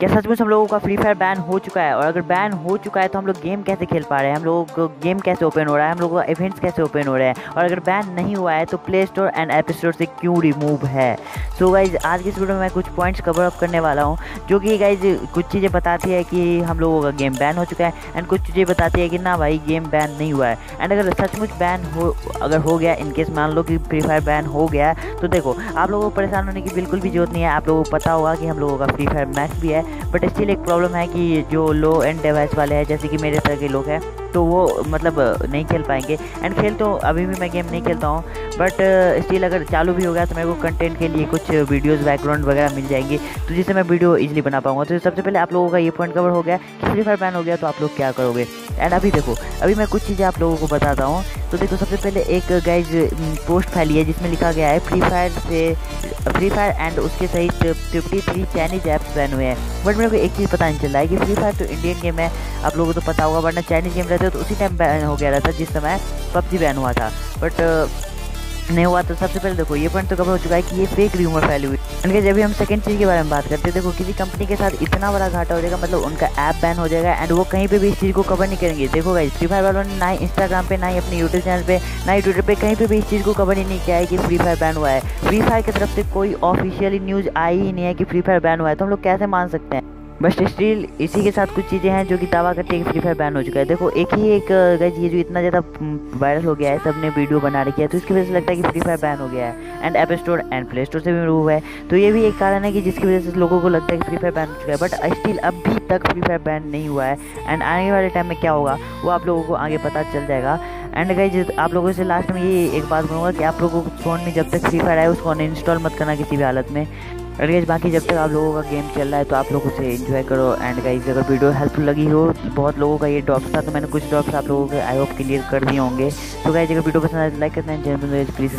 क्या सचमुच हम लोगों का फ्री फायर बैन हो चुका है? और अगर बैन हो चुका है तो हम लोग गेम कैसे खेल पा रहे हैं? हम लोगों को गेम कैसे ओपन हो रहा है? हम लोगों का इवेंट्स कैसे ओपन हो रहे हैं? और अगर बैन नहीं हुआ है तो Play Store and App Store से क्यों रिमूव है? सो गाइज़ आज की इस वीडियो में मैं कुछ पॉइंट्स कवर अप करने वाला हूँ, जो कि गाइज़ कुछ चीज़ें बताती है कि हम लोगों का गेम बैन हो चुका है एंड कुछ चीज़ें बताती है कि ना भाई गेम बैन नहीं हुआ है। एंड अगर सचमुच बैन हो, अगर हो गया इनकेस मान लो कि फ्री फायर बैन हो गया तो देखो, आप लोगों को परेशान होने की बिल्कुल भी ज़रूरत नहीं है। आप लोगों को पता होगा कि हम लोगों का फ्री फायर मैक्स भी है बट स्टिल एक प्रॉब्लम है कि जो लो एंड डिवाइस वाले हैं, जैसे कि मेरे तरह के लोग हैं तो वो मतलब नहीं खेल पाएँगे। एंड खेल तो अभी भी मैं गेम नहीं खेलता हूँ बट स्टिल अगर चालू भी हो गया तो मेरे को कंटेंट के लिए कुछ वीडियोस बैकग्राउंड वगैरह मिल जाएँगे तो जिससे मैं वीडियो इजीली बना पाऊँगा। तो सबसे पहले आप लोगों का ये पॉइंट कवर हो गया कि फ्री फायर बैन हो गया तो आप लोग क्या करोगे? एंड अभी देखो, अभी मैं कुछ चीज़ें आप लोगों को बताता हूँ। तो देखो, सबसे पहले एक गाइज़ पोस्ट फैली है जिसमें लिखा गया है फ्री फायर से फ्री फायर एंड उसके सहित fifty three Chinese apps ban हुए हैं। बट मेरे को एक चीज़ पता नहीं चल रहा है कि फ्री फायर तो इंडियन गेम है, आप लोगों को तो पता होगा, वरना चाइनीज़ गेम रहते हो तो उसी टाइम बैन हो गया रहता, जिस समय पबजी बैन हुआ था। बट नहीं हुआ तो सबसे पहले देखो, ये पॉइंट तो कवर हो चुका है कि ये फेक र्यूमर फैली हुई। है जब भी हम सेकंड चीज़ के बारे में बात करते हैं, देखो, किसी कंपनी के साथ इतना बड़ा घाटा हो जाएगा मतलब उनका ऐप बैन हो जाएगा एंड वो कहीं पे भी इस चीज़ को कवर नहीं करेंगे। देखो भाई फ्री फायर वालों ने ना ही इंस्टाग्राम पे, ना ही अपने यूट्यूब चैनल पे, ना ही ट्विटर पे कहीं पे भी इस चीज़ को कवर ही नहीं किया है कि फ्री फायर बैन हुआ है। फ्री फायर की तरफ़ से कोई ऑफिशियली न्यूज़ आई ही नहीं है कि फ्री फायर बैन हुआ है तो हम लोग कैसे मान सकते हैं? बस स्टिल इसी के साथ कुछ चीज़ें हैं जो कि दावा करते हैं कि फ्री फायर बैन हो चुका है। देखो, एक ही एक गज ये जो इतना ज़्यादा वायरल हो गया है सबने वीडियो बना रखी है तो इसकी वजह से लगता है कि फ्री फायर बैन हो गया है। And App Store and Play Store से भी रिमूव है। तो ये भी एक कारण है कि जिसकी वजह से लोगों को लगता है कि फ्री फायर बैन हो चुका है बट स्टिल अभी तक फ्री फायर बैन नहीं हुआ है। एंड आने वाले टाइम में क्या होगा, वो आप लोगों को आगे पता चल जाएगा। एंड गाइज़ आप लोगों से लास्ट में ये एक बात कहूँगा कि आप लोगों को फ़ोन में जब तक फ्री फायर आए उसको अनइंस्टॉल मत करना किसी भी हालत में। और गाइज़ बाकी जब तक आप लोगों का गेम चल रहा है तो आप लोग उसे इन्जॉय करो। एंड गाइज़ अगर वीडियो हेल्पफुल लगी हो, बहुत लोगों का ये ड्रॉप्स था तो मैंने कुछ ड्रॉप्स आप लोगों के आई होप क्लियर कर दिए होंगे। तो गाइज़ अगर वीडियो पसंद आए तो लाइक करते हैं चैनल प्लीज़